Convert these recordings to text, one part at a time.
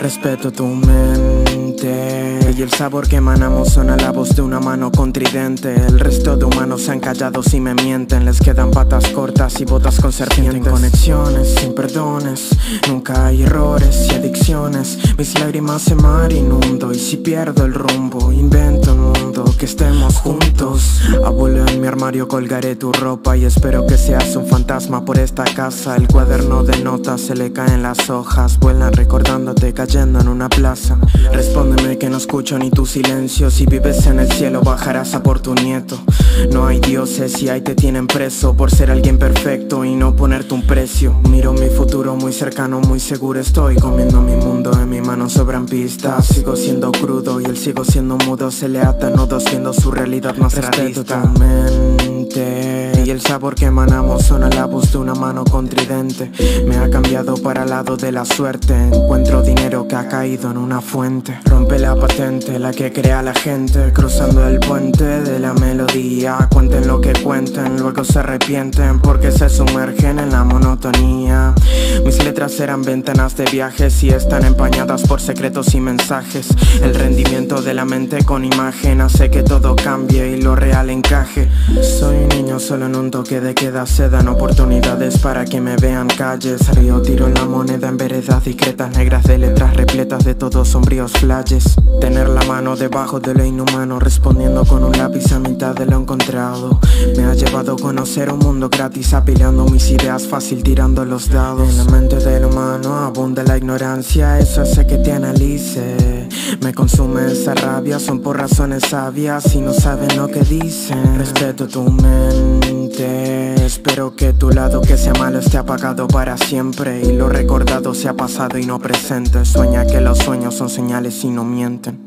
Respeto tu mente y el sabor que emanamos suena la voz de una mano contridente. El resto de humanos se han callado si me mienten. Les quedan patas cortas y botas con serpientes. conexiones sin perdones, nunca hay errores y adicciones. Mis lágrimas se mar inundo y si pierdo el rumbo, invento un que estemos juntos. Abuelo en mi armario colgaré tu ropa y espero que seas un fantasma por esta casa. El cuaderno de notas se le caen las hojas, vuelan recordándote cayendo en una plaza Respóndeme que no escucho ni tu silencio Si vives en el cielo bajarás a por tu nieto No hay dioses y ahí te tienen preso Por ser alguien perfecto y no ponerte un precio Miro mi futuro muy cercano, muy seguro estoy Comiendo mi mundo, en mano sobran pistas Sigo siendo crudo y él sigo siendo mudo Se le ata nodos viendo su realidad más realista. y el sabor que emanamos suena la voz de una mano contridente. Me ha cambiado para el lado de la suerte. Encuentro dinero que ha caído en una fuente. Rompe la patente, la que crea la gente Cruzando el puente Cuenten lo que cuenten, luego se arrepienten Porque se sumergen en la monotonía. Mis letras eran ventanas de viajes Y están empañadas por secretos y mensajes. El rendimiento de la mente con imagen Hace que todo cambie y lo real encaje. Soy niño solo en un toque de queda se dan oportunidades para que me vean calles. Río tiro la moneda en veredas discretas negras de letras repletas de todos sombríos flashes. Tener la mano debajo de lo inhumano respondiendo con un lápiz a mitad de lo encontrado Me ha llevado a conocer un mundo gratis apilando mis ideas fácil tirando los dados. En la mente del humano abunda la ignorancia, eso hace que te analice. Me consume esa rabia, son por razones sabias y no saben lo que dicen. Respeto tu mente Espero que tu lado que sea malo esté apagado para siempre. Y lo recordado sea pasado y no presente. Sueña que los sueños son señales y no mienten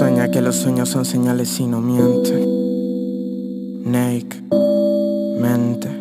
Sueña que los sueños son señales y no mienten. Nake, mente